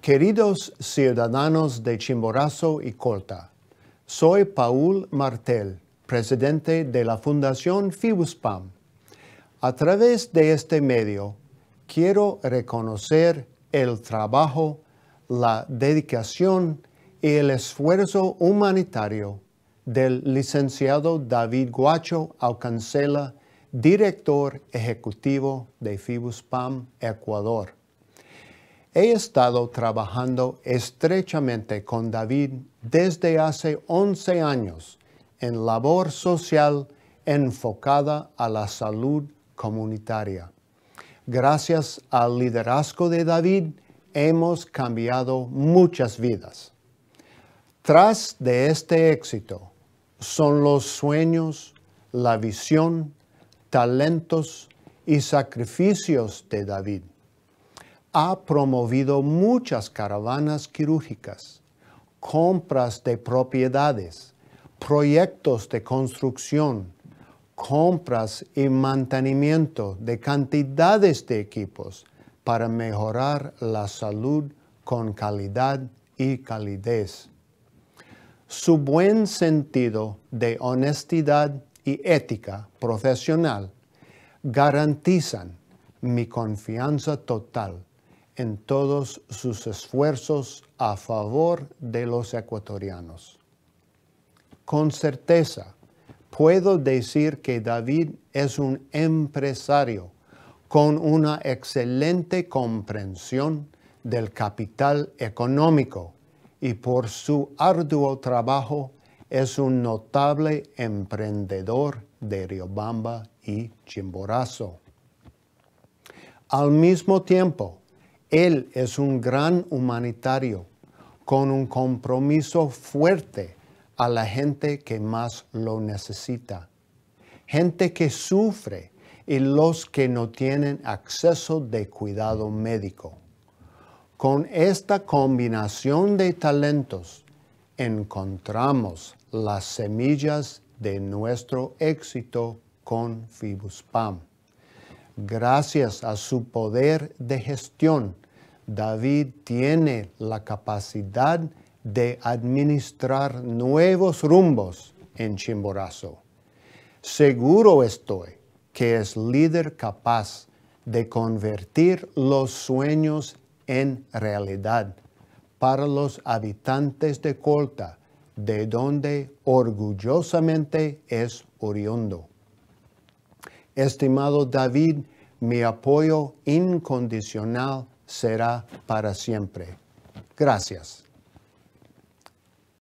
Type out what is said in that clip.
Queridos ciudadanos de Chimborazo y Colta, soy Paul Martel, presidente de la Fundación FIBUSPAM. A través de este medio, quiero reconocer el trabajo, la dedicación y el esfuerzo humanitario del licenciado David Guacho Alcancela, director ejecutivo de FIBUSPAM Ecuador. He estado trabajando estrechamente con David desde hace 11 años en labor social enfocada a la salud comunitaria. Gracias al liderazgo de David hemos cambiado muchas vidas. Tras de este éxito son los sueños, la visión, talentos y sacrificios de David ha promovido muchas caravanas quirúrgicas, compras de propiedades, proyectos de construcción, compras y mantenimiento de cantidades de equipos para mejorar la salud con calidad y calidez. Su buen sentido de honestidad y ética profesional garantizan mi confianza total en todos sus esfuerzos a favor de los ecuatorianos. Con certeza, puedo decir que David es un empresario con una excelente comprensión del capital económico y por su arduo trabajo es un notable emprendedor de Riobamba y Chimborazo. Al mismo tiempo, él es un gran humanitario con un compromiso fuerte a la gente que más lo necesita. Gente que sufre y los que no tienen acceso de cuidado médico. Con esta combinación de talentos encontramos las semillas de nuestro éxito con Fibuspam. Gracias a su poder de gestión, David tiene la capacidad de administrar nuevos rumbos en Chimborazo. Seguro estoy que es líder capaz de convertir los sueños en realidad para los habitantes de Colta, de donde orgullosamente es oriundo. Estimado David, mi apoyo incondicional será para siempre. Gracias.